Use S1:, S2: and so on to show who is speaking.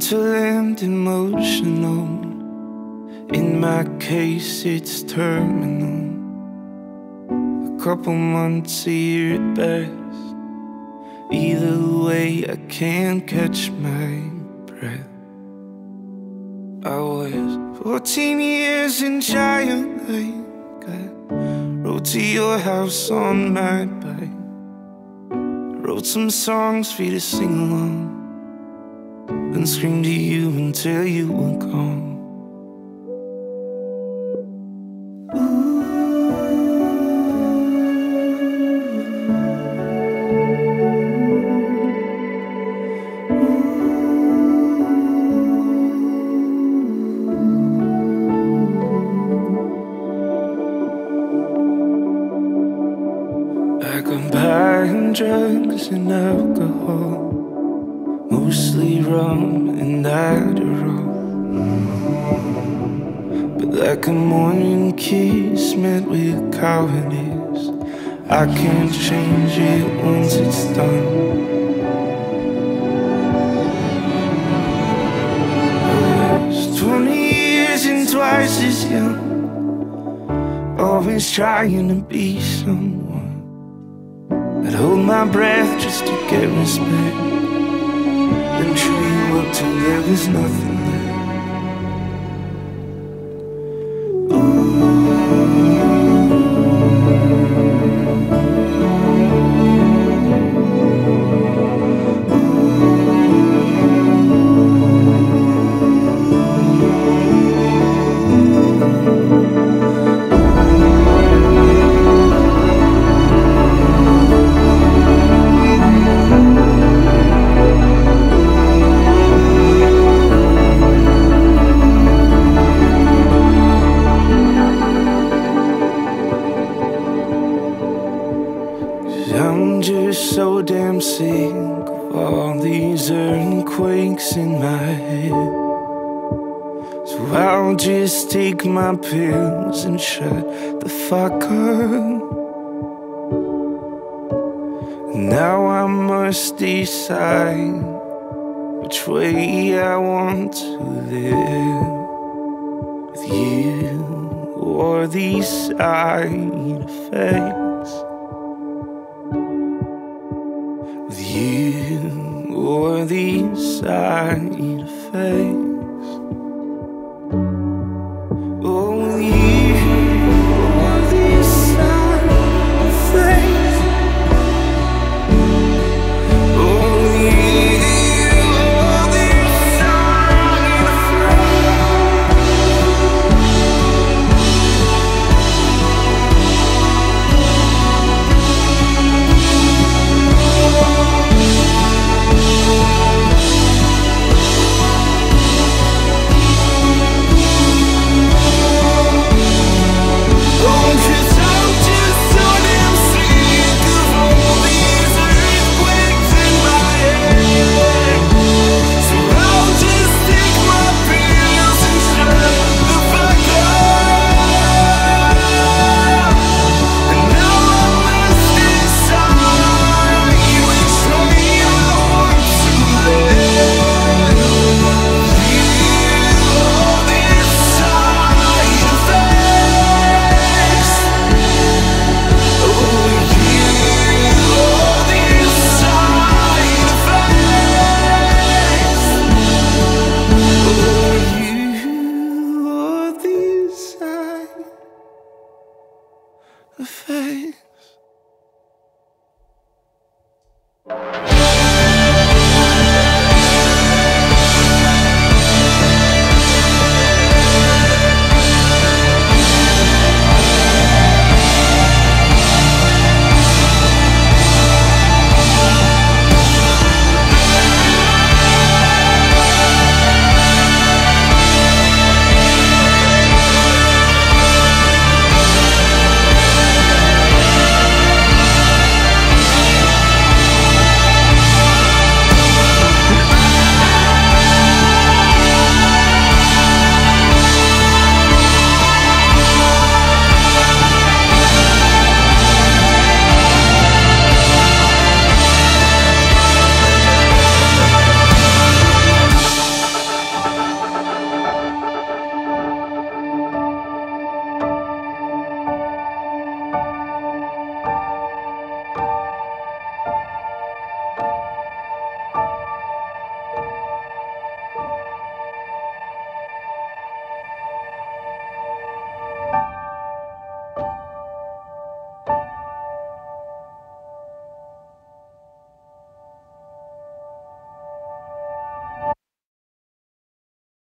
S1: And emotional. In my case, it's terminal. A couple months a year at best. Either way, I can't catch my breath. I was 14 years in Giant. I rode to your house on my bike. Wrote some songs for you to sing along and scream to you until you were gone. I buying drugs and alcohol, rum and Adderall. But like a morning kiss met with cowardice, I can't change it once it's done. 20 years and twice as young, always trying to be someone. I'd hold my breath just to get respect And you up till there was nothing so damn sick of all these earthquakes in my head. So I'll just take my pills and shut the fuck up. Now I must decide which way I want to live with you or these side effects. With you or these side effects.